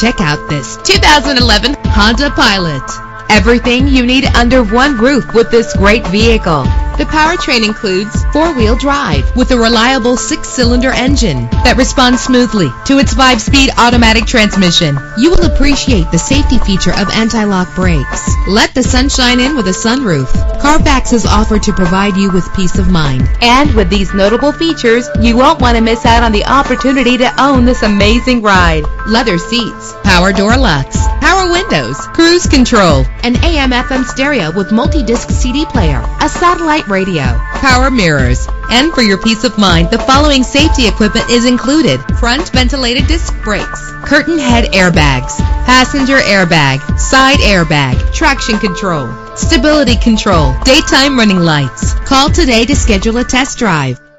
Check out this 2011 Honda Pilot. Everything you need under one roof with this great vehicle. The powertrain includes four-wheel drive with a reliable six-cylinder engine that responds smoothly to its five-speed automatic transmission. You will appreciate the safety feature of anti-lock brakes. Let the sunshine in with a sunroof. Carfax is offered to provide you with peace of mind. And with these notable features, you won't want to miss out on the opportunity to own this amazing ride. Leather seats, power door locks, power windows, cruise control, an AM FM stereo with multi-disc CD player, a satellite radio, power mirrors, and for your peace of mind, the following safety equipment is included. Front ventilated disc brakes, curtain head airbags, passenger airbag, side airbag, traction control, stability control, daytime running lights. Call today to schedule a test drive.